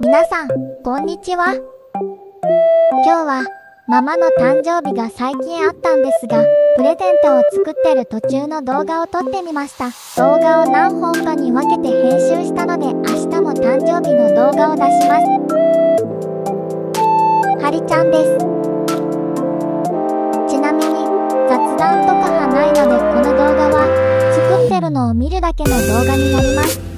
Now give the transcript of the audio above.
皆さん、こんにちは。今日は、ママの誕生日が最近あったんですが、プレゼントを作ってる途中の動画を撮ってみました。動画を何本かに分けて編集したので、明日も誕生日の動画を出します。はりちゃんです。ちなみに、雑談とかはないので、この動画は、てるのを見るだけの動画になります。